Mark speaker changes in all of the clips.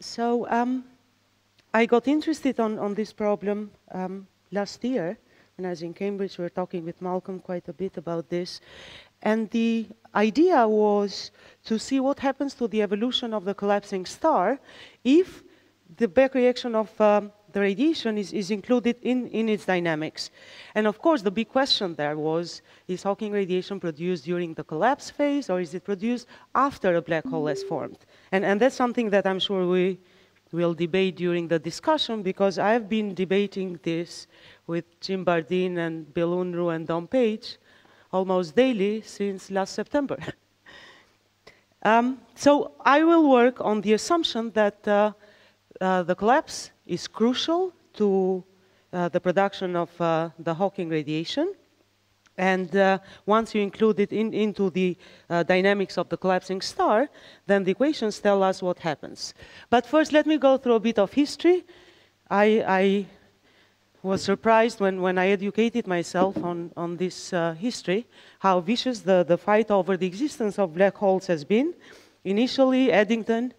Speaker 1: so um, I got interested on, on this problem um, last year. When I was in Cambridge, we were talking with Malcolm quite a bit about this. And the idea was to see what happens to the evolution of the collapsing star if the back reaction of um, the radiation is, is included in, in its dynamics. And of course, the big question there was, is Hawking radiation produced during the collapse phase, or is it produced after a black hole has formed? And, and that's something that I'm sure we will debate during the discussion, because I've been debating this with Jim Bardeen and Bill Unruh and Don Page almost daily since last September. um, so I will work on the assumption that uh, uh, the collapse is crucial to uh, the production of uh, the Hawking radiation. And uh, once you include it in, into the uh, dynamics of the collapsing star, then the equations tell us what happens. But first, let me go through a bit of history. I, I was surprised when, when I educated myself on, on this uh, history, how vicious the, the fight over the existence of black holes has been. Initially, Eddington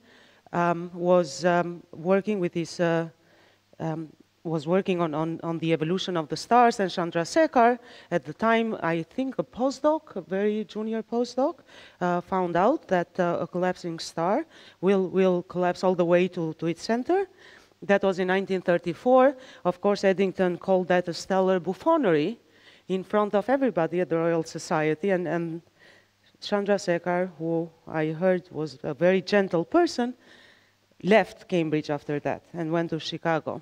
Speaker 1: um, was um, working with his uh, um, was working on, on, on the evolution of the stars, and Chandrasekhar, at the time, I think a postdoc, a very junior postdoc, uh, found out that uh, a collapsing star will, will collapse all the way to, to its center. That was in 1934. Of course, Eddington called that a stellar buffoonery in front of everybody at the Royal Society, and, and Chandrasekhar, who I heard was a very gentle person, left Cambridge after that and went to Chicago.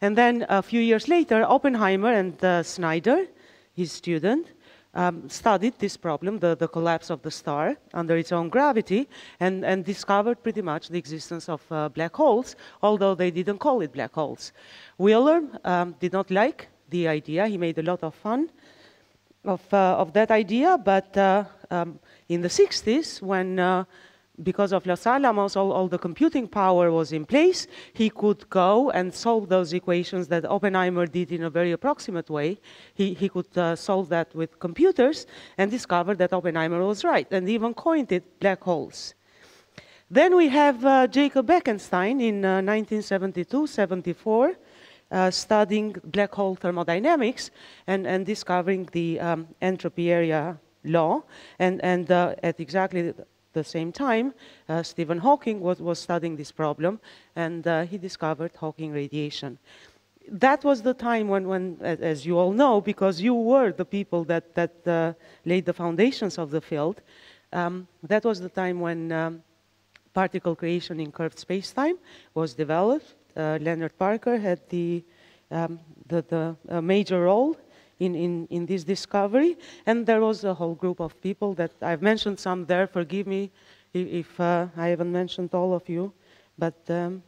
Speaker 1: And then a few years later, Oppenheimer and uh, Snyder, his student, um, studied this problem, the, the, collapse of the star under its own gravity, and, and discovered pretty much the existence of uh, black holes, although they didn't call it black holes. Wheeler um, did not like the idea. He made a lot of fun of, uh, of that idea, but uh, um, in the 60s, when uh, because of Los Alamos, all, all, the computing power was in place, he could go and solve those equations that Oppenheimer did in a very approximate way. He, he could uh, solve that with computers and discover that Oppenheimer was right and even coined it black holes. Then we have uh, Jacob Bekenstein in uh, 1972-74, uh, studying black hole thermodynamics and, and discovering the um, entropy area law. And, and uh, at exactly the same time, uh, Stephen Hawking was, was studying this problem, and uh, he discovered Hawking radiation. That was the time when, when, as you all know, because you were the people that, that uh, laid the foundations of the field, um, that was the time when um, particle creation in curved spacetime was developed. Uh, Leonard Parker had the, um, the, the uh, major role in, in, in this discovery. And there was a whole group of people that I've mentioned some there. Forgive me if, uh, I haven't mentioned all of you. But um,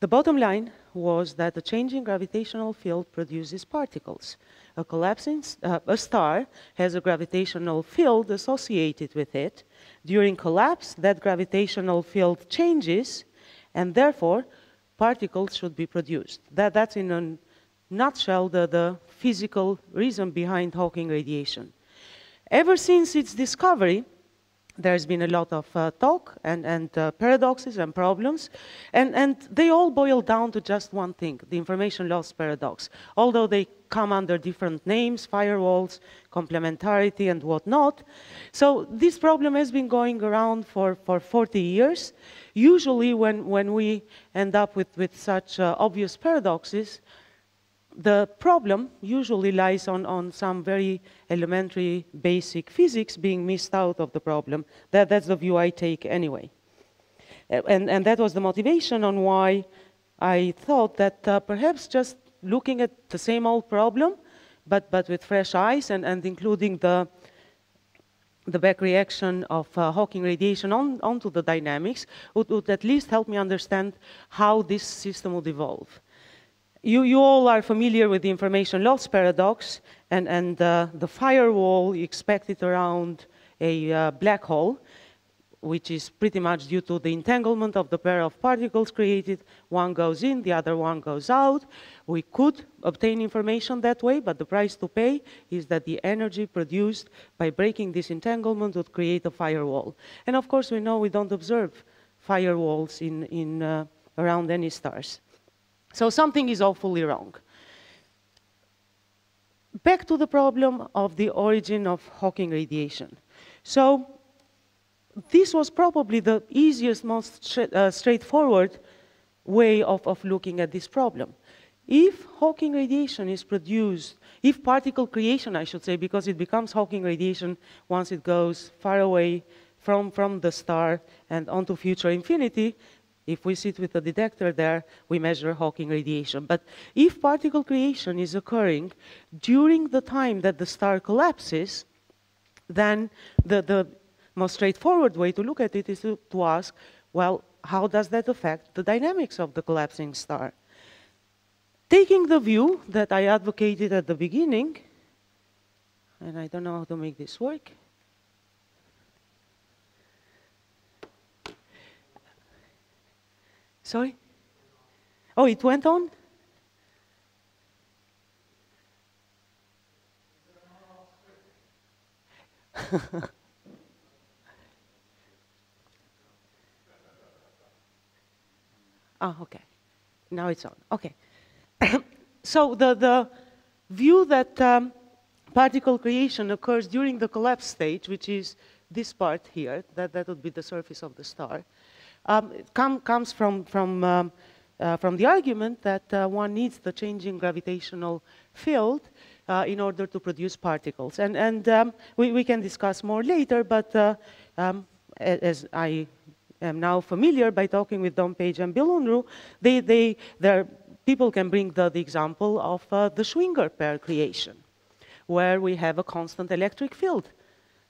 Speaker 1: the bottom line was that a changing gravitational field produces particles. A collapsing uh, a star has a gravitational field associated with it. During collapse, that gravitational field changes, and therefore, particles should be produced. That, that's in an nutshell the, the physical reason behind Hawking radiation. Ever since its discovery, there's been a lot of uh, talk and, and uh, paradoxes and problems, and, and they all boil down to just one thing, the information loss paradox. Although they come under different names, firewalls, complementarity, and whatnot. So this problem has been going around for, for 40 years. Usually when, when we end up with, with such uh, obvious paradoxes, the problem usually lies on, on some very elementary basic physics being missed out of the problem. That, that's the view I take anyway. And, and that was the motivation on why I thought that uh, perhaps just looking at the same old problem, but, but with fresh eyes and, and including the, the back reaction of uh, Hawking radiation on, onto the dynamics would, would at least help me understand how this system would evolve. You, you all are familiar with the information loss paradox and, and uh, the firewall it around a uh, black hole, which is pretty much due to the entanglement of the pair of particles created. One goes in, the other one goes out. We could obtain information that way, but the price to pay is that the energy produced by breaking this entanglement would create a firewall. And of course, we know we don't observe firewalls in, in, uh, around any stars. So something is awfully wrong. Back to the problem of the origin of Hawking radiation. So this was probably the easiest, most uh, straightforward way of, of looking at this problem. If Hawking radiation is produced, if particle creation, I should say, because it becomes Hawking radiation once it goes far away from, from the star and onto future infinity, if we sit with a detector there, we measure Hawking radiation. But if particle creation is occurring during the time that the star collapses, then the, the most straightforward way to look at it is to, to ask, well, how does that affect the dynamics of the collapsing star? Taking the view that I advocated at the beginning, and I don't know how to make this work. Sorry? Oh, it went on? Ah, okay. Now it's on. Okay. so the, the view that um, particle creation occurs during the collapse stage, which is this part here, that, that would be the surface of the star, um, com comes from, from, um, uh, from the argument that uh, one needs the changing gravitational field uh, in order to produce particles. And, and um, we, we can discuss more later, but uh, um, as I am now familiar by talking with Don Page and Bill Unruh, they, they, their people can bring the, the example of uh, the Schwinger pair creation, where we have a constant electric field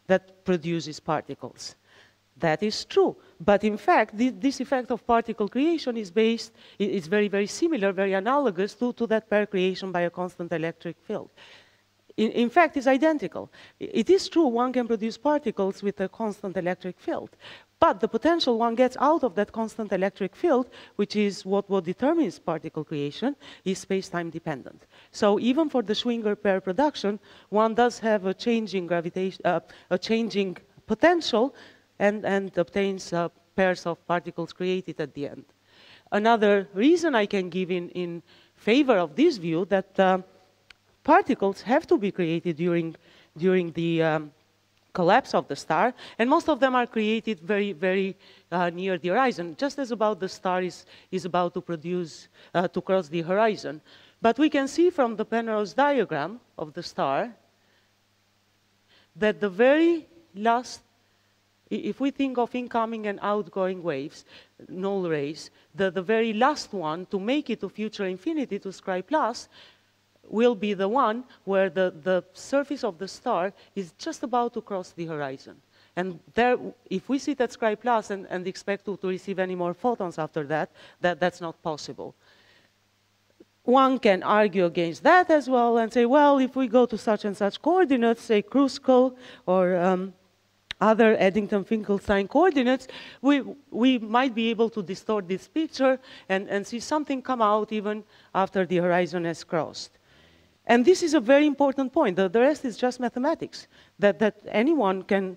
Speaker 1: that produces particles. That is true. But in fact, this, this effect of particle creation is based, it's very, very similar, very analogous to, to that pair creation by a constant electric field. In, in, fact, it's identical. It is true one can produce particles with a constant electric field, but the potential one gets out of that constant electric field, which is what, what determines particle creation, is space-time dependent. So even for the Schwinger pair production, one does have a changing gravitation, uh, a changing potential, and, and obtains uh, pairs of particles created at the end. Another reason I can give in, in favor of this view that uh, particles have to be created during, during the um, collapse of the star, and most of them are created very, very uh, near the horizon, just as about the star is, is about to produce, uh, to cross the horizon. But we can see from the Penrose diagram of the star that the very last, if we think of incoming and outgoing waves, null rays, the, the very last one to make it to future infinity, to Scri plus, will be the one where the, the surface of the star is just about to cross the horizon. And there, if we sit at Scri Plus and, and expect to, to receive any more photons after that, that, that's not possible. One can argue against that as well and say, well, if we go to such and such coordinates, say Kruskal or um, other Eddington-Finkelstein coordinates, we, we might be able to distort this picture and, and see something come out even after the horizon has crossed. And this is a very important point. The, the rest is just mathematics, that, that anyone can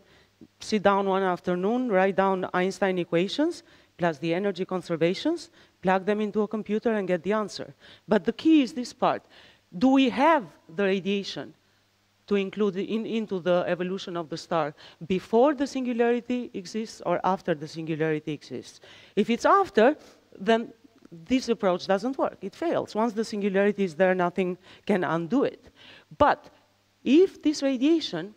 Speaker 1: sit down one afternoon, write down Einstein equations, plus the energy conservations, plug them into a computer and get the answer. But the key is this part. Do we have the radiation to include in, into the evolution of the star before the singularity exists or after the singularity exists? If it's after, then this approach doesn't work. It fails. Once the singularity is there, nothing can undo it. But if this radiation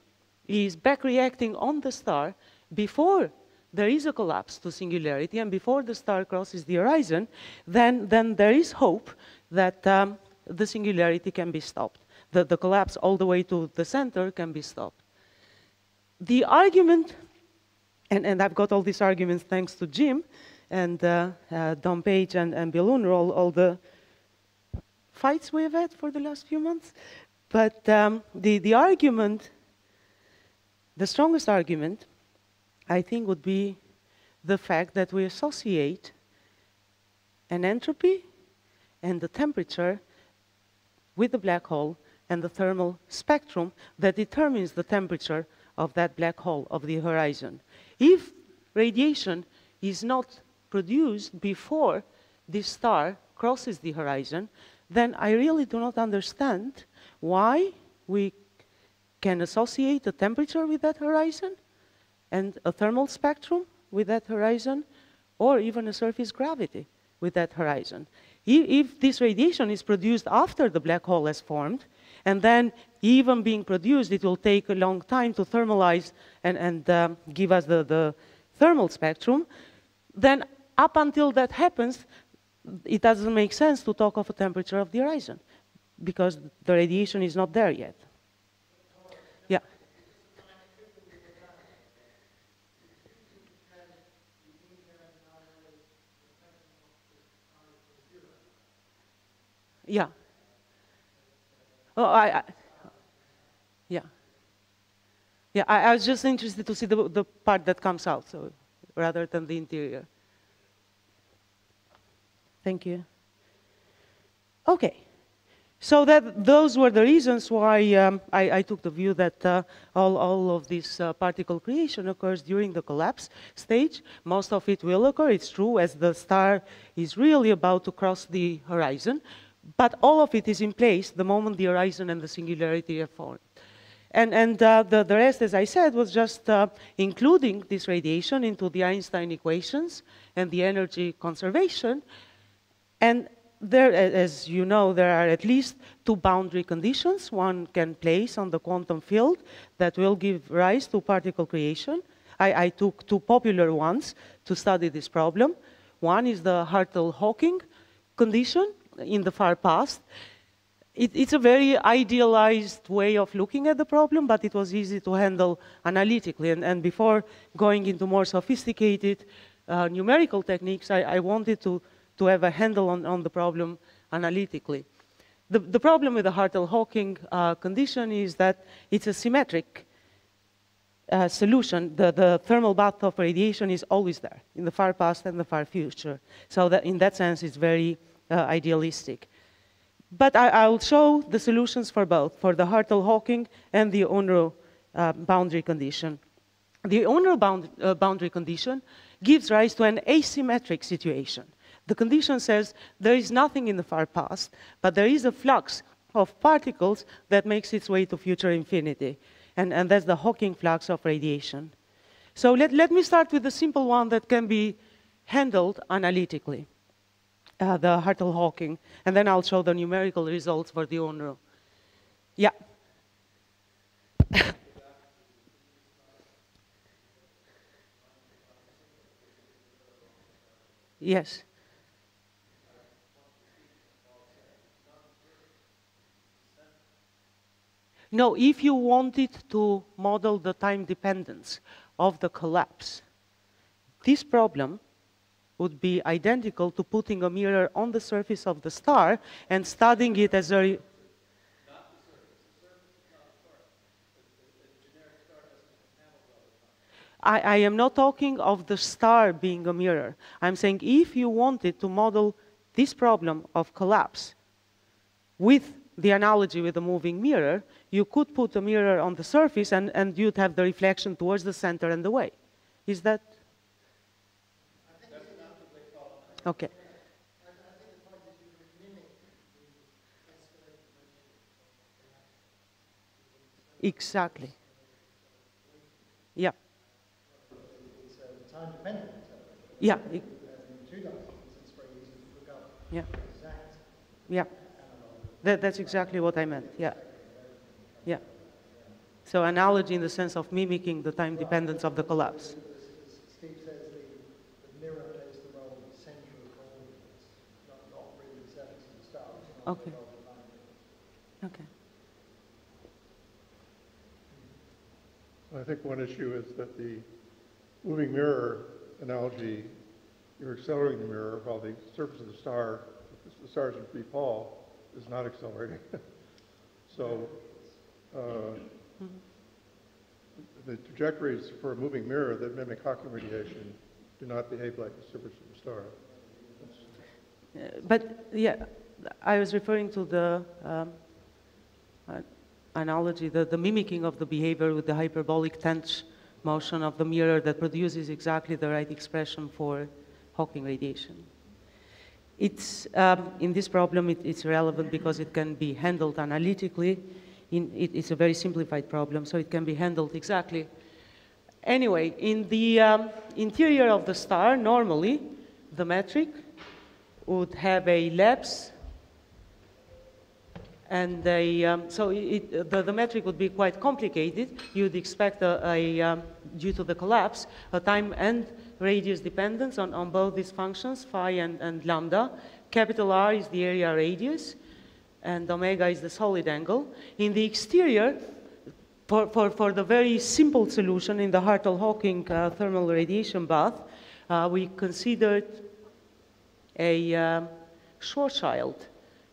Speaker 1: is back reacting on the star before there is a collapse to singularity and before the star crosses the horizon, then, then there is hope that um, the singularity can be stopped. The, the collapse all the way to the center can be stopped. The argument, and, and I've got all these arguments thanks to Jim, and uh, uh, Don Page and, and Bill Unruh, all, all, the fights we have had for the last few months. But um, the, the argument, the strongest argument, I think would be the fact that we associate an entropy and the temperature with the black hole and the thermal spectrum that determines the temperature of that black hole of the horizon. If radiation is not produced before this star crosses the horizon, then I really do not understand why we can associate a temperature with that horizon and a thermal spectrum with that horizon or even a surface gravity with that horizon. If this radiation is produced after the black hole has formed, and then even being produced, it will take a long time to thermalize and, and um, give us the, the thermal spectrum, then up until that happens, it doesn't make sense to talk of a temperature of the horizon because the radiation is not there yet. Yeah. Yeah. Oh, I, I yeah. Yeah, I, I, was just interested to see the, the part that comes out, so rather than the interior. Thank you. Okay. So that, those were the reasons why um, I, I, took the view that uh, all, all of this uh, particle creation occurs during the collapse stage. Most of it will occur, it's true, as the star is really about to cross the horizon. But all of it is in place the moment the horizon and the singularity are formed. And, and uh, the, the rest, as I said, was just uh, including this radiation into the Einstein equations and the energy conservation and there, as you know, there are at least two boundary conditions one can place on the quantum field that will give rise to particle creation. I, I took two popular ones to study this problem. One is the Hartle-Hawking condition in the far past. It, it's a very idealized way of looking at the problem, but it was easy to handle analytically. And, and before going into more sophisticated uh, numerical techniques, I, I wanted to to have a handle on, on the problem analytically. The, the problem with the Hartle-Hawking uh, condition is that it's a symmetric uh, solution. The, the thermal bath of radiation is always there in the far past and the far future. So that in that sense, it's very idealistic. But I, will show the solutions for both, for the Hartle-Hawking and the Unruh uh, boundary condition. The Unruh bound, uh, boundary condition gives rise to an asymmetric situation. The condition says there is nothing in the far past, but there is a flux of particles that makes its way to future infinity. And, and that's the Hawking flux of radiation. So let, let me start with the simple one that can be handled analytically, uh, the Hartle-Hawking, and then I'll show the numerical results for the Unruh. Yeah. yes. No, if you wanted to model the time dependence of the collapse, this problem would be identical to putting a mirror on the surface of the star and studying it as a... I, I am not talking of the star being a mirror. I'm saying if you wanted to model this problem of collapse with the analogy with a moving mirror, you could put a mirror on the surface and, and you'd have the reflection towards the center and away. Is that? Okay. Exactly. Yeah. Yeah. Yeah. Yeah. That, that's exactly what I meant, yeah. Yeah. So analogy in the sense of mimicking the time dependence of the collapse.
Speaker 2: Steve says the, mirror plays the role of the center of not, not really the surface of the star.
Speaker 1: Okay. Okay.
Speaker 3: I think one issue is that the moving mirror analogy, you're accelerating the mirror while the surface of the star, the star is in free fall, is not accelerating. so uh, mm-hmm. the trajectories for a moving mirror that mimic Hawking radiation do not behave like the surface of the star.
Speaker 1: Uh, but yeah, I was referring to the um, uh, analogy, the, the mimicking of the behavior with the hyperbolic tench motion of the mirror that produces exactly the right expression for Hawking radiation. It's, um, in this problem, it, it's relevant because it can be handled analytically. In, it, it's a very simplified problem, so it can be handled exactly. Anyway, in the um, interior of the star, normally, the metric would have a lapse and they, um, so it, the, the, metric would be quite complicated. You'd expect, a, a um, due to the collapse, a time and radius dependence on, on both these functions, phi and, and lambda. Capital R is the area radius, and omega is the solid angle. In the exterior, for, for, for the very simple solution in the Hartle-Hawking uh, thermal radiation bath, uh, we considered a uh, Schwarzschild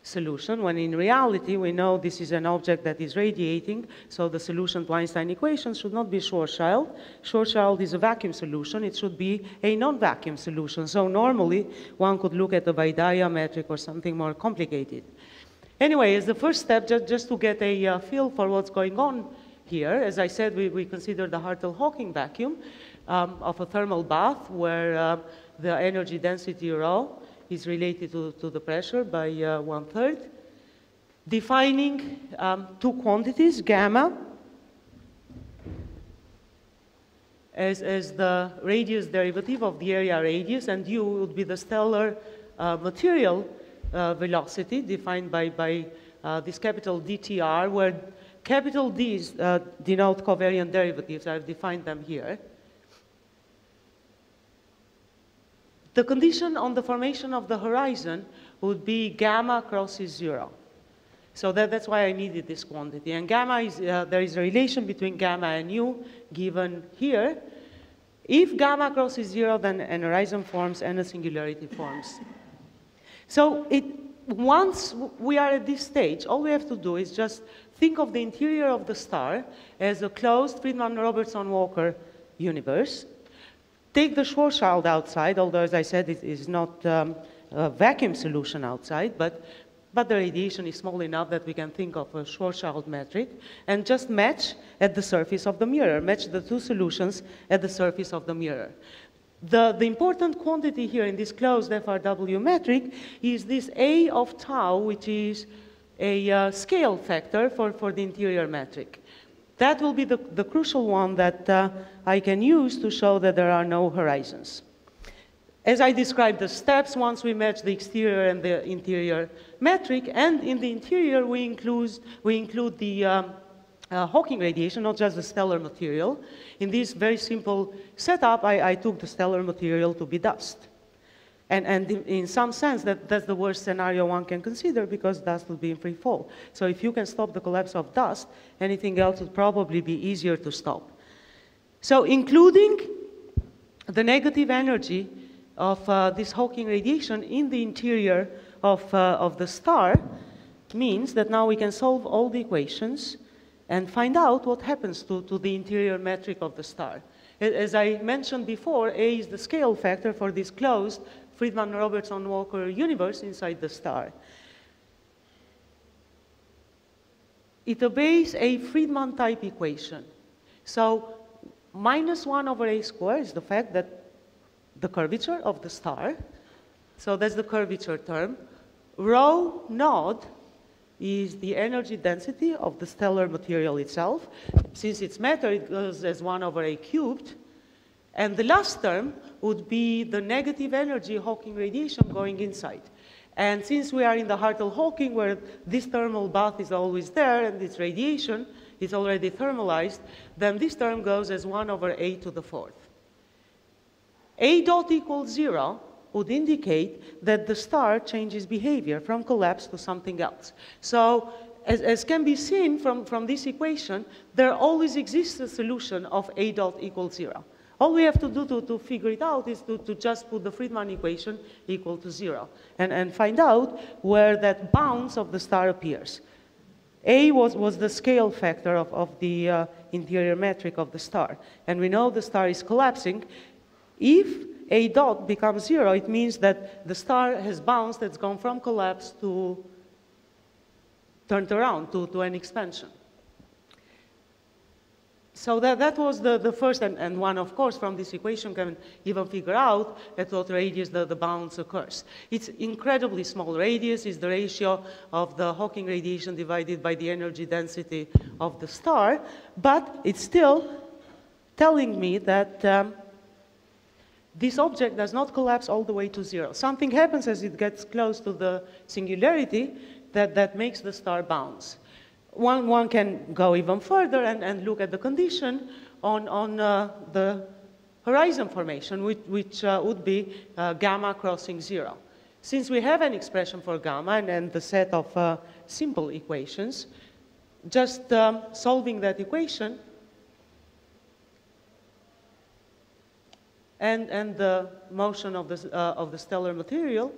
Speaker 1: solution, when in reality we know this is an object that is radiating, so the solution to Einstein equation should not be Schwarzschild. Schwarzschild is a vacuum solution, it should be a non-vacuum solution. So normally one could look at the Vaidya metric or something more complicated. Anyway, as the first step, just, just to get a uh, feel for what's going on here, as I said, we, we consider the Hartle-Hawking vacuum um, of a thermal bath where uh, the energy density rho is related to, to the pressure by uh, one third. Defining um, two quantities, gamma as, as the radius derivative of the area radius, and u would be the stellar uh, material uh, velocity defined by, by uh, this capital DTR, where capital D's uh, denote covariant derivatives. I've defined them here. The condition on the formation of the horizon would be gamma crosses zero. So that, that's why I needed this quantity. And gamma is, uh, there is a relation between gamma and u given here. If gamma crosses zero, then an horizon forms and a singularity forms. So it, once we are at this stage, all we have to do is just think of the interior of the star as a closed Friedmann-Robertson-Walker universe. Take the Schwarzschild outside, although as I said, it is not um, a vacuum solution outside, but, but the radiation is small enough that we can think of a Schwarzschild metric, and just match at the surface of the mirror, match the two solutions at the surface of the mirror. The, the important quantity here in this closed FRW metric is this A of tau, which is a uh, scale factor for, for the interior metric. That will be the, the crucial one that uh, I can use to show that there are no horizons. As I described the steps, once we match the exterior and the interior metric, and in the interior we include, we include the um, uh, Hawking radiation, not just the stellar material. In this very simple setup, I, I took the stellar material to be dust. And, and in, some sense, that, that's the worst scenario one can consider because dust would be in free fall. So if you can stop the collapse of dust, anything else would probably be easier to stop. So including the negative energy of uh, this Hawking radiation in the interior of, uh, of the star means that now we can solve all the equations and find out what happens to, to the interior metric of the star. As I mentioned before, A is the scale factor for this closed Friedmann-Robertson-Walker universe inside the star. It obeys a Friedmann type equation. So minus 1 over a squared is the fact that the curvature of the star, so that's the curvature term, rho naught is the energy density of the stellar material itself. Since it's matter, it goes as 1 over a cubed. And the last term would be the negative energy Hawking radiation going inside. And since we are in the Hartle-Hawking, where this thermal bath is always there and this radiation is already thermalized, then this term goes as 1 over a to the fourth. a dot equals 0 would indicate that the star changes behavior from collapse to something else. So as, as, can be seen from, from this equation, there always exists a solution of a dot equals 0. All we have to do to, to figure it out is to, to just put the Friedmann equation equal to zero and, and find out where that bounce of the star appears. A was, was the scale factor of, of the uh, interior metric of the star. And we know the star is collapsing. If A dot becomes zero, it means that the star has bounced, it's gone from collapse to turned around to, to an expansion. So that, that was the, the first, and, and one, of course, from this equation can even figure out at what radius the, the bounce occurs. It's incredibly small radius, is the ratio of the Hawking radiation divided by the energy density of the star, but it's still telling me that um, this object does not collapse all the way to zero. Something happens as it gets close to the singularity that, that makes the star bounce. One, one can go even further and, and look at the condition on, on uh, the horizon formation, which, which uh, would be uh, gamma crossing zero. Since we have an expression for gamma and, and the set of uh, simple equations, just um, solving that equation and, and the motion of the, uh, of the stellar material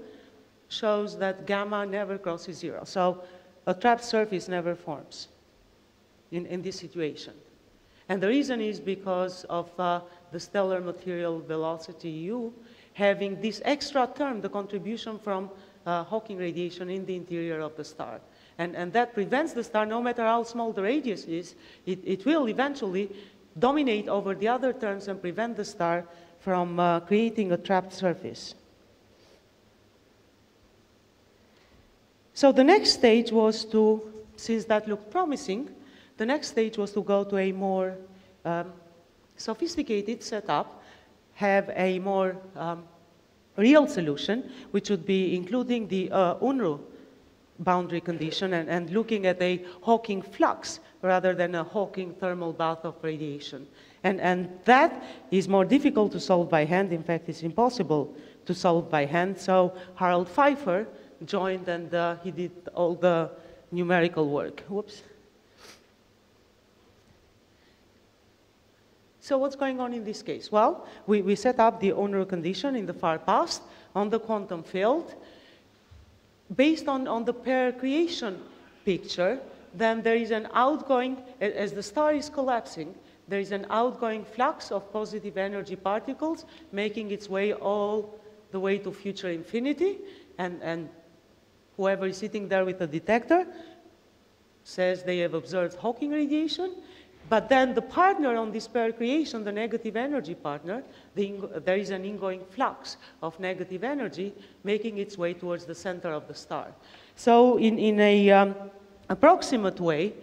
Speaker 1: shows that gamma never crosses zero. So a trapped surface never forms in, in this situation. And the reason is because of uh, the stellar material velocity u having this extra term, the contribution from uh, Hawking radiation in the interior of the star. And, and that prevents the star, no matter how small the radius is, it, it will eventually dominate over the other terms and prevent the star from uh, creating a trapped surface. So the next stage was to, since that looked promising, the next stage was to go to a more um, sophisticated setup, have a more um, real solution, which would be including the uh, Unruh boundary condition and, and looking at a Hawking flux rather than a Hawking thermal bath of radiation. And, and that is more difficult to solve by hand. In fact, it's impossible to solve by hand. So Harald Pfeiffer joined and uh, he did all the numerical work. Whoops. So what's going on in this case? Well, we, we set up the Unruh condition in the far past on the quantum field. Based on, on the pair creation picture, then there is an outgoing, as the star is collapsing, there is an outgoing flux of positive energy particles making its way all the way to future infinity. And, and Whoever is sitting there with a detector says they have observed Hawking radiation, but then the partner on this pair creation, the negative energy partner, the there is an ingoing flux of negative energy making its way towards the center of the star. So in, in a um, approximate way,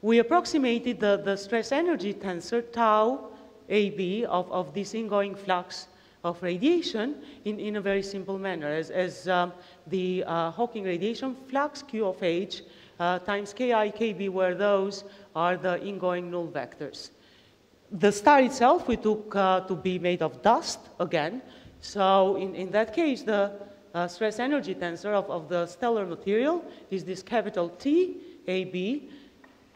Speaker 1: we approximated the, the stress energy tensor tau AB of, of this ingoing flux of radiation in, in a very simple manner. As, as um, the uh, Hawking radiation flux Q of H uh, times Ki, Kb, where those are the ingoing null vectors. The star itself we took uh, to be made of dust again. So in, in that case, the uh, stress energy tensor of, of the stellar material is this capital T, AB,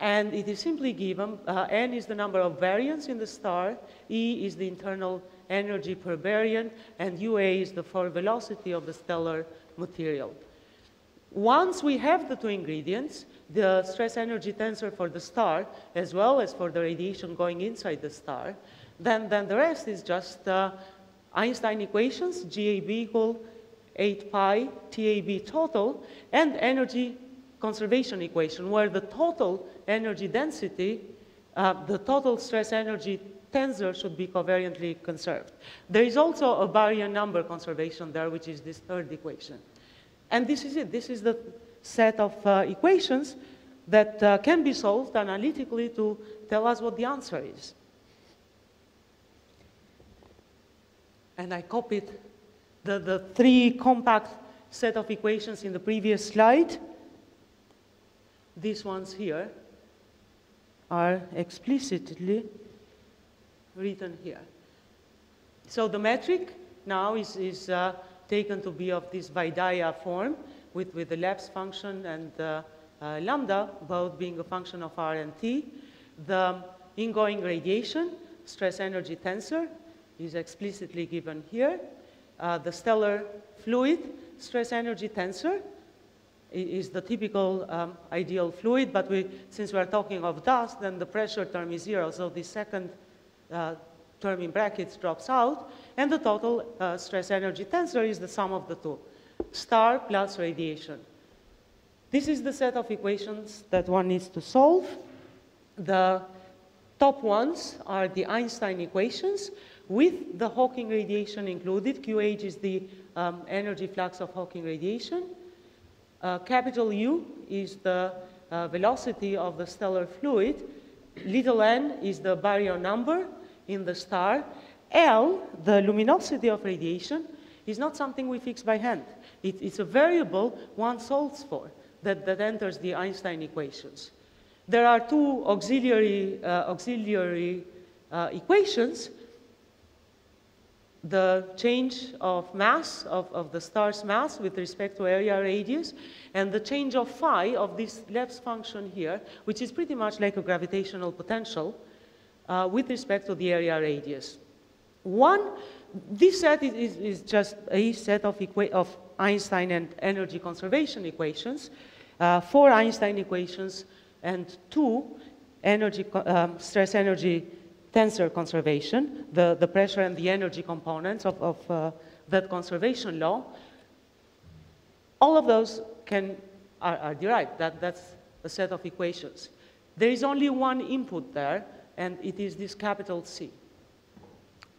Speaker 1: and it is simply given, uh, n is the number of baryons in the star, E is the internal energy per baryon, and UA is the four velocity of the stellar material. Once we have the two ingredients, the stress energy tensor for the star, as well as for the radiation going inside the star, then, then the rest is just uh, Einstein equations, GAB equal 8 pi TAB total, and energy conservation equation, where the total energy density, uh, the total stress energy tensor should be covariantly conserved. There is also a baryon number conservation there, which is this third equation. And this is it. This is the set of uh, equations that uh, can be solved analytically to tell us what the answer is. And I copied the, the three compact set of equations in the previous slide. These ones here are explicitly written here. So the metric now is, is uh, taken to be of this Vaidya form with, with the lapse function and uh, uh, lambda both being a function of R and T. The ingoing radiation stress energy tensor is explicitly given here. Uh, the stellar fluid stress energy tensor is the typical um, ideal fluid, but we, since we're talking of dust, then the pressure term is zero. So the second term in brackets drops out, and the total uh, stress energy tensor is the sum of the two, star plus radiation. This is the set of equations that one needs to solve. The top ones are the Einstein equations with the Hawking radiation included. QH is the um, energy flux of Hawking radiation. Uh, capital U is the uh, velocity of the stellar fluid. Little n is the baryon number in the star. L, the luminosity of radiation, is not something we fix by hand. It, it's a variable one solves for that, that enters the Einstein equations. There are two auxiliary, uh, auxiliary uh, equations. The change of mass, of, of the star's mass with respect to area radius, and the change of phi of this Lebesgue function here, which is pretty much like a gravitational potential uh, with respect to the area radius. One, this set is, is, just a set of, of, Einstein and energy conservation equations, uh, four Einstein equations and two energy, um, stress energy tensor conservation, the, the pressure and the energy components of, of uh, that conservation law. All of those can, are, are derived. That, that's a set of equations. There is only one input there, and it is this capital C.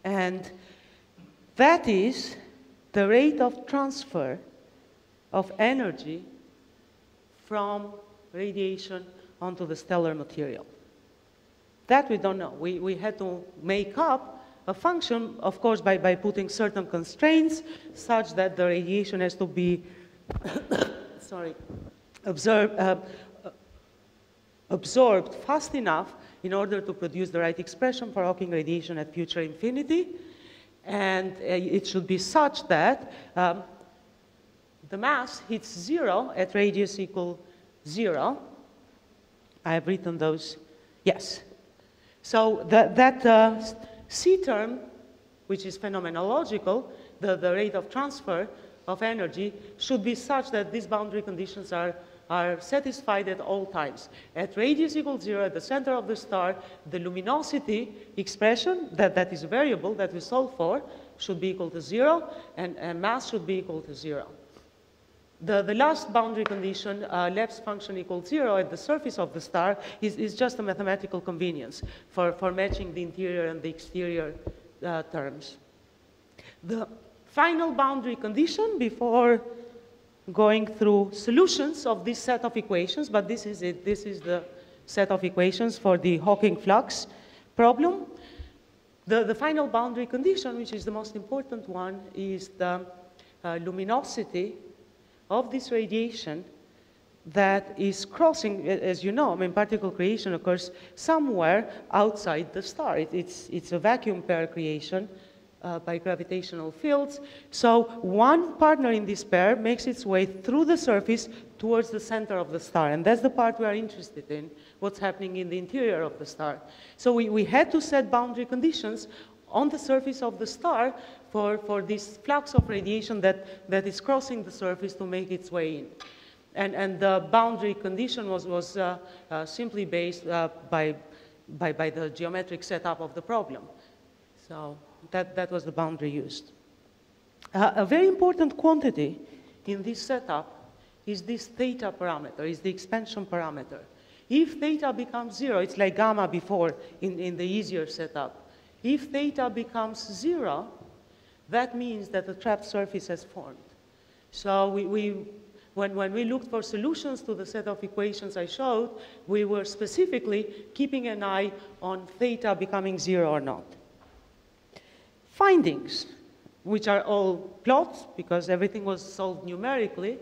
Speaker 1: And that is the rate of transfer of energy from radiation onto the stellar material. That we don't know. We, we had to make up a function, of course, by, by putting certain constraints such that the radiation has to be, sorry, uh, absorbed fast enough in order to produce the right expression for Hawking radiation at future infinity. And uh, it should be such that um, the mass hits zero at radius equal zero. I have written those, yes. So that, that uh, C term, which is phenomenological, the, the rate of transfer of energy, should be such that these boundary conditions are, are satisfied at all times. At radius equals zero, at the center of the star, the luminosity expression, that, that is a variable that we solve for, should be equal to zero, and, and mass should be equal to zero. The, the last boundary condition, uh, function equals zero at the surface of the star, is, is just a mathematical convenience for, for matching the interior and the exterior uh, terms. The final boundary condition before going through solutions of this set of equations, but this is it. This is the set of equations for the Hawking flux problem. The, the final boundary condition, which is the most important one, is the uh, luminosity of this radiation that is crossing, as you know, I mean, particle creation occurs somewhere outside the star. It, it's, it's a vacuum pair creation uh, by gravitational fields. So one partner in this pair makes its way through the surface towards the center of the star. And that's the part we are interested in, what's happening in the interior of the star. So we, we had to set boundary conditions on the surface of the star for, for this flux of radiation that, that is crossing the surface to make its way in. And, and the boundary condition was, was uh, uh, simply based uh, by, by, by the geometric setup of the problem. So that, that was the boundary used. Uh, a very important quantity in this setup is this theta parameter, is the expansion parameter. If theta becomes zero, it's like gamma before in, in the easier setup. If theta becomes zero, that means that the trapped surface has formed. So we, we, when, when we looked for solutions to the set of equations I showed, we were specifically keeping an eye on theta becoming zero or not. Findings, which are all plots because everything was solved numerically.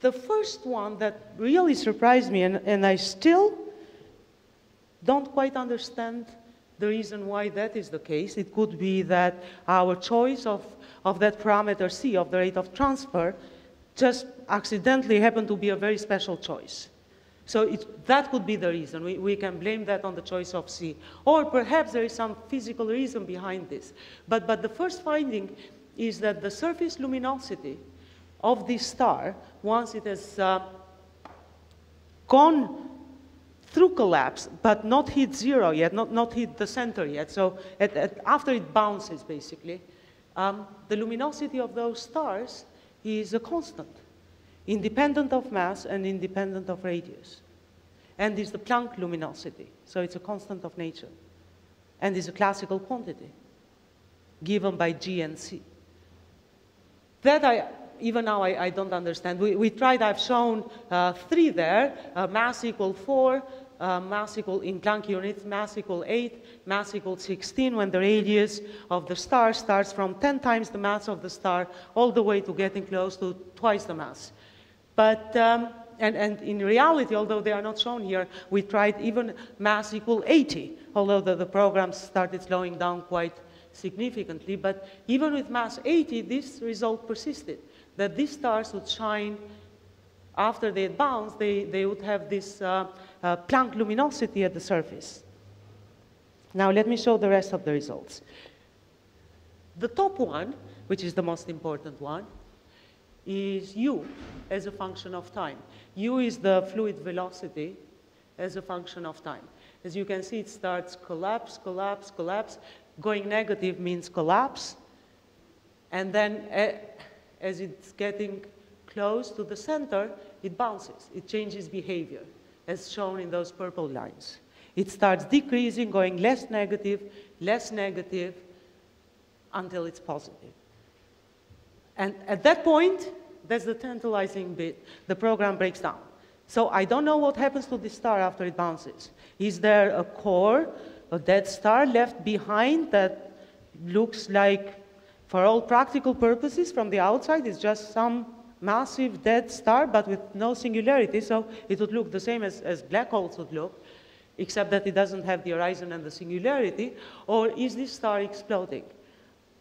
Speaker 1: The first one that really surprised me, and, and I still don't quite understand the reason why that is the case. It could be that our choice of, of that parameter C, of the rate of transfer, just accidentally happened to be a very special choice. So it, that could be the reason. We, we can blame that on the choice of C. Or perhaps there is some physical reason behind this. But, but the first finding is that the surface luminosity of this star, once it has uh, gone through collapse, but not hit zero yet, not, not hit the center yet. So at, at, after it bounces, basically, um, the luminosity of those stars is a constant, independent of mass and independent of radius. and is the Planck luminosity. So it's a constant of nature, and is a classical quantity given by G and C. That I, even now I, I don't understand. We, we tried, I've shown uh, three there, uh, mass equal four, uh, mass equal in Planck units, mass equal 8, mass equal 16, when the radius of the star starts from 10 times the mass of the star all the way to getting close to twice the mass. But, um, and, and in reality, although they are not shown here, we tried even mass equal 80, although the, the program started slowing down quite significantly. But even with mass 80, this result persisted, that these stars would shine after they had bounced, they, they would have this uh, uh, Planck luminosity at the surface. Now let me show the rest of the results. The top one, which is the most important one, is u as a function of time. u is the fluid velocity as a function of time. As you can see, it starts collapse, collapse, collapse. Going negative means collapse. And then as it's getting close to the center, it bounces. It changes behavior as shown in those purple lines. It starts decreasing, going less negative, less negative, until it's positive. And at that point, that's the tantalizing bit, the program breaks down. So I don't know what happens to the star after it bounces. Is there a core, a dead star left behind that looks like, for all practical purposes from the outside, it's just some massive dead star, but with no singularity, so it would look the same as, as black holes would look, except that it doesn't have the horizon and the singularity, or is this star exploding?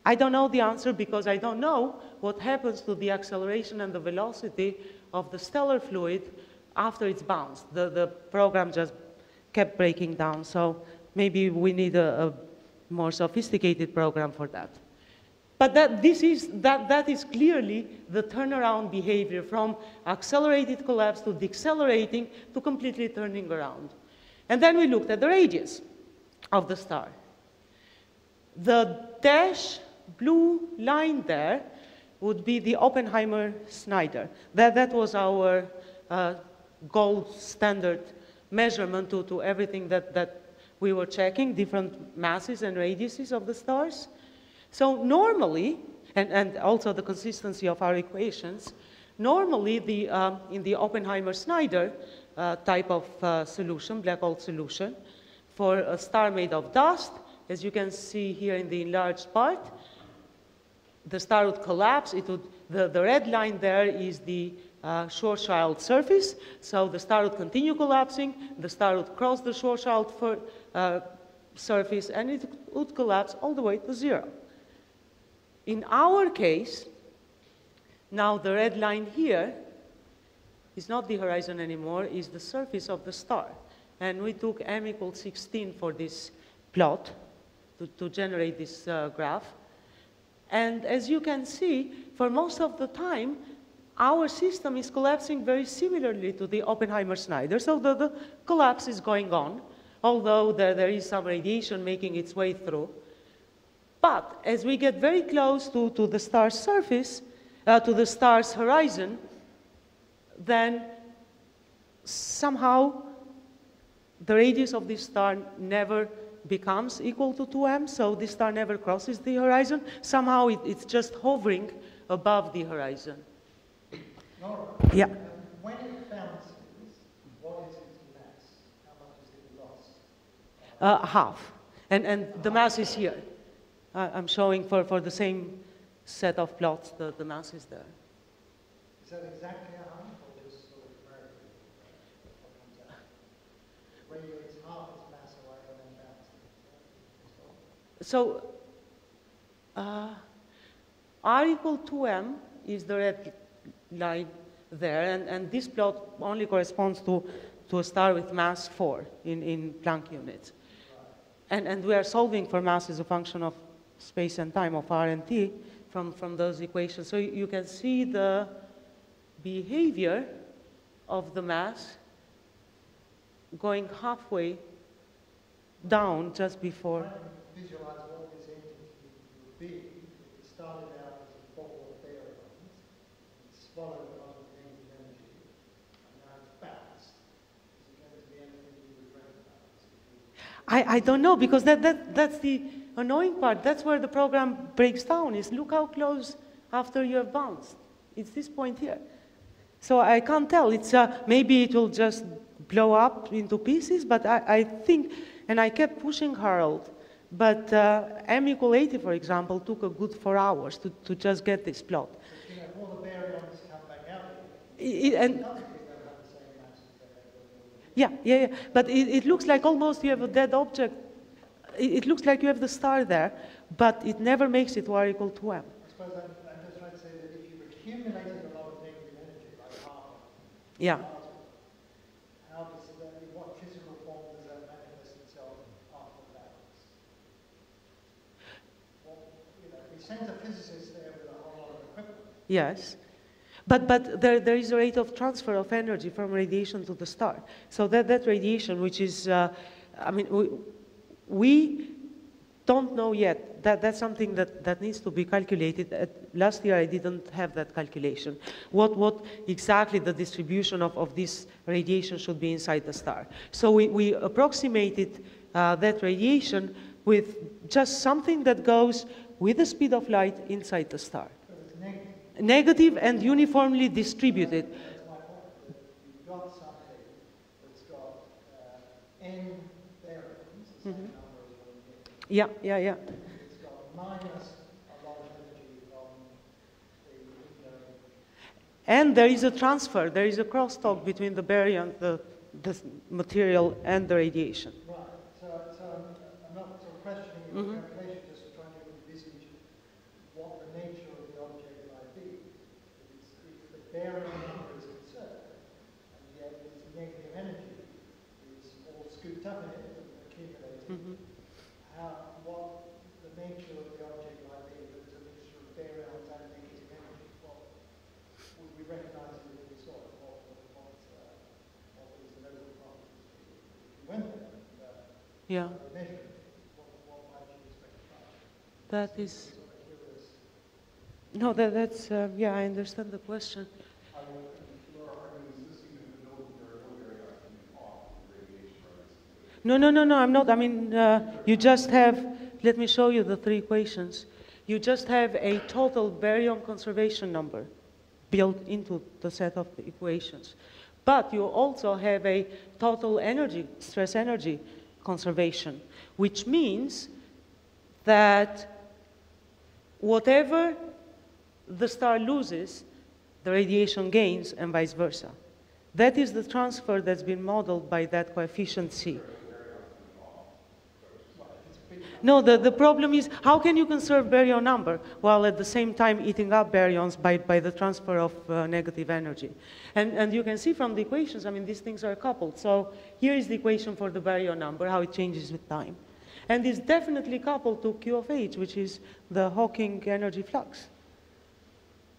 Speaker 1: I don't know the answer because I don't know what happens to the acceleration and the velocity of the stellar fluid after it's bounced. The, the program just kept breaking down, so maybe we need a, a more sophisticated program for that. But that, this is, that, that is clearly the turnaround behavior from accelerated collapse to decelerating to completely turning around. And then we looked at the radius of the star. The dash blue line there would be the Oppenheimer-Snyder. That, that was our uh, gold standard measurement to, to everything that, that we were checking, different masses and radiuses of the stars. So normally, and, and also the consistency of our equations, normally the, um, in the Oppenheimer-Snyder uh, type of uh, solution, black hole solution, for a star made of dust, as you can see here in the enlarged part, the star would collapse. It would, the, the red line there is the uh, Schwarzschild surface. So the star would continue collapsing. The star would cross the Schwarzschild for, uh, surface, and it would collapse all the way to zero. In our case, now the red line here is not the horizon anymore, is the surface of the star. And we took m equals 16 for this plot to, to generate this uh, graph. And as you can see, for most of the time, our system is collapsing very similarly to the Oppenheimer-Snyder. So the, the, collapse is going on, although there, there is some radiation making its way through. But as we get very close to, to the star's surface, uh, to the star's horizon, then somehow the radius of this star never becomes equal to 2m, so this star never crosses the horizon. Somehow it, it's just hovering above the horizon.
Speaker 2: Nora,
Speaker 1: Yeah.
Speaker 2: um, when it bounces, what is its mass? How much is it lost?
Speaker 1: Uh, half. And, and the mass is here. Uh, I'm showing for, for the same set of plots, the, the mass is there.
Speaker 2: Is that exactly a half or just sort of numerically? What comes out? When you, it's half its mass away and then bounces.
Speaker 1: So uh, R equal to m is the red line there, and, and this plot only corresponds to, to a star with mass 4 in, in Planck units. And, and we are solving for mass as a function of space and time of r and t from, from those equations. So you can see the behavior of the mass going halfway down just before.
Speaker 2: Try and visualize what this entity would be if it started out as a ball of baryons, it swallowed a lot of negative energy, and now it's bounced. Is it going to be anything
Speaker 1: I, I don't know because that, that, that's the annoying part. That's where the program breaks down is look how close after you have bounced. It's this point here. So I can't tell. It's, uh, maybe it will just blow up into pieces, but I, I think, and I kept pushing Harald, but uh, M equal 80, for example, took a good four hours to, to just get this plot.
Speaker 2: You know, all the
Speaker 1: Yeah, yeah, yeah. But it, it looks like almost you have a dead object. It, it looks like you have the star there, but it never makes it to R equal to M.
Speaker 2: I suppose I'm, I'm just trying to say that if you've accumulated a lot of negative energy, like half,
Speaker 1: Yeah.
Speaker 2: how does that, in what physical form does that manifest itself after balance? Well, you know, we sent a physicist there with a whole lot of equipment.
Speaker 1: Yes. But, but there, there is a rate of transfer of energy from radiation to the star. So that, that radiation, which is, uh, I mean, we, we don't know yet. That, that's something that, that needs to be calculated. At, last year, I didn't have that calculation. What, what exactly the distribution of, of this radiation should be inside the star. So we, we approximated uh, that radiation with just something that goes with the speed of light inside the star
Speaker 2: negative.
Speaker 1: and uniformly distributed.
Speaker 2: That's my point. that You've got something that's got n baryons, the same number as what you get.
Speaker 1: Yeah, yeah, yeah.
Speaker 2: It's got minus a lot of energy from the incoming.
Speaker 1: And there is a transfer, there is a crosstalk between the baryon, the, the material, and the radiation.
Speaker 2: Right, so, so I'm, I'm not sort of questioning your
Speaker 1: Mhm.
Speaker 2: calculation, just trying to envisage what the nature of the object might be. If it's, if the baryon number is conserved, and yet its negative energy is all scooped up in it and accumulated,
Speaker 1: Mhm.
Speaker 2: how, what the nature of the object might be, if it's a mixture of baryons and negative energy, what would we recognize it if we saw it? What, what, uh, what was the local properties? If you went there and, uh,
Speaker 1: Yeah,
Speaker 2: what, what might you expect to find?
Speaker 1: that is.
Speaker 2: Sort of curious.
Speaker 1: No, that, that's, uh, yeah, I understand the question. No, no, no, no, I'm not. I mean, uh, you just have, let me show you the three equations. You just have a total baryon conservation number built into the set of the equations. But you also have a total energy, stress energy conservation, which means that whatever the star loses, the radiation gains, and vice versa. That is the transfer that's been modeled by that coefficient C. No, the, the problem is how can you conserve baryon number while at the same time eating up baryons by, by the transfer of uh, negative energy? And, and you can see from the equations, I mean, these things are coupled. So here is the equation for the baryon number, how it changes with time. And it's definitely coupled to Q of H, which is the Hawking energy flux.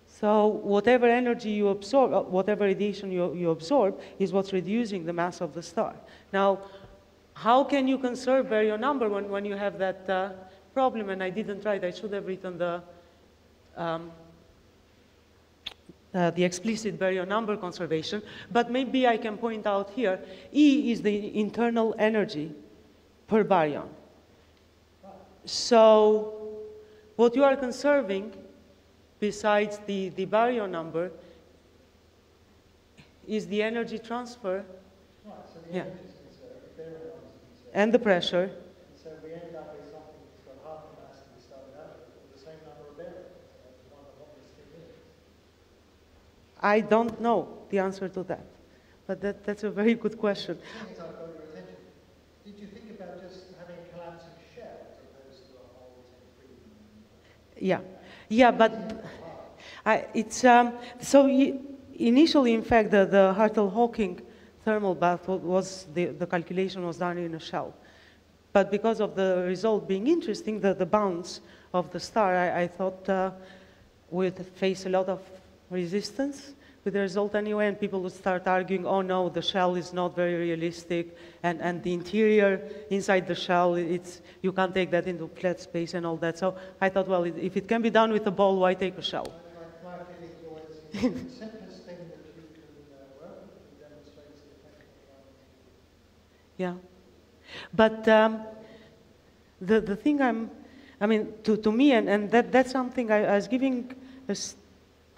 Speaker 1: So whatever energy you absorb, uh, whatever radiation you, you absorb is what's reducing the mass of the star. Now, how can you conserve baryon number when, when you have that uh, problem? And I didn't write, I should have written the, um, uh, the explicit baryon number conservation, but maybe I can point out here, E is the internal energy per baryon. So what you are conserving besides the, the baryon number is the energy transfer
Speaker 2: Right, so the
Speaker 1: Yeah.
Speaker 2: energy is conserved, the baryons is conserved.
Speaker 1: And the pressure.
Speaker 2: So we end up with something that's got half the mass that we started out with, the same number of I wonder what this thing is.
Speaker 1: I don't know the answer to that, but that, that's a very good question.
Speaker 2: The thing is, I've got your attention. Did you think about just having collapsing shell as opposed to a whole?
Speaker 1: Yeah, yeah, but I, it's um, so i- initially, in fact, the, the Hartle-Hawking thermal bath was the, the calculation was done in a shell, but because of the result being interesting, the, the bounce of the star, I, I thought uh, would face a lot of resistance with the result anyway, and people would start arguing, oh no, the shell is not very realistic, and, and the interior inside the shell, it's, you can't take that into flat space and all that. So I thought, well, if it can be done with a ball, why take a shell?
Speaker 2: My, my feeling is always the simplest thing that you can uh, work with and demonstrates the technical
Speaker 1: Yeah. But um, the, the thing I'm, I mean, to, to me, and, and that, that's something I, I was giving a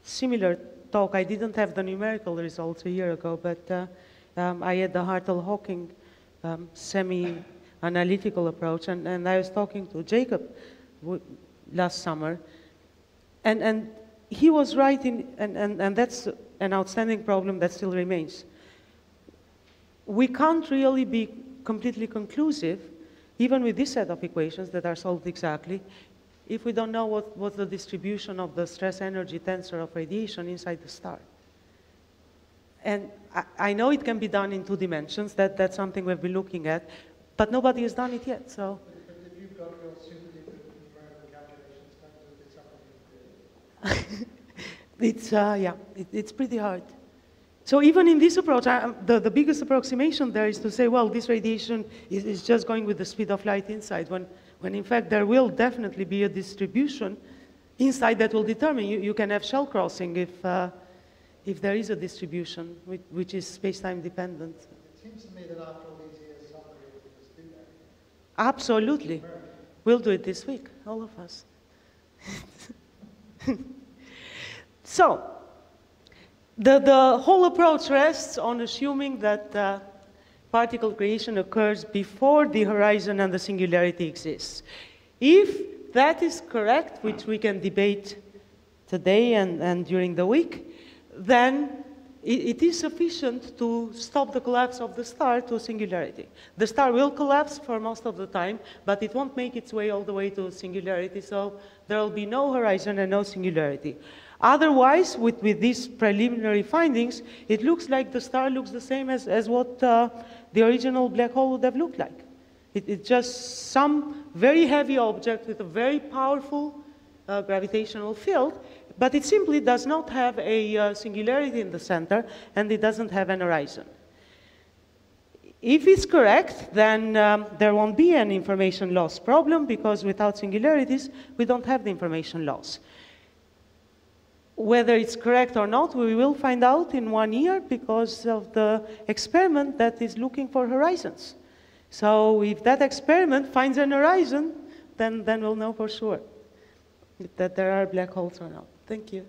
Speaker 1: similar talk. I didn't have the numerical results a year ago, but uh, um, I had the Hartle-Hawking um, semi-analytical approach, and, and I was talking to Jacob last summer, and, and he was right in, and, and, and that's an outstanding problem that still remains. We can't really be completely conclusive, even with this set of equations that are solved exactly, if we don't know what, what's the distribution of the stress energy tensor of radiation inside the star. And I, I know it can be done in two dimensions, that, that's something we've been looking at, but nobody has done it yet, so.
Speaker 2: But if you've got your super duper numerical calculations, don't do this up on your
Speaker 1: It's, uh, yeah, it, it's pretty hard. So even in this approach, I, the, the biggest approximation there is to say, well, this radiation is, is just going with the speed of light inside, when, when in fact there will definitely be a distribution inside that will determine. You, you can have shell crossing if, uh, if there is a distribution, which, which is space-time dependent.
Speaker 2: It seems to me that after all these years, somebody will just do that.
Speaker 1: Absolutely. We'll do it this week, all of us. so, the, the whole approach rests on assuming that uh, particle creation occurs before the horizon and the singularity exists. If that is correct, which we can debate today and, and during the week, then it, it is sufficient to stop the collapse of the star to singularity. The star will collapse for most of the time, but it won't make its way all the way to singularity, so there will be no horizon and no singularity. Otherwise, with, with these preliminary findings, it looks like the star looks the same as, as what uh, the original black hole would have looked like. It, it's just some very heavy object with a very powerful uh, gravitational field, but it simply does not have a uh, singularity in the center, and it doesn't have an horizon. If it's correct, then um, there won't be an information loss problem, because without singularities, we don't have the information loss. Whether it's correct or not, we will find out in one year because of the experiment that is looking for horizons. So if that experiment finds an horizon, then, then we'll know for sure that there are black holes or not. Thank you.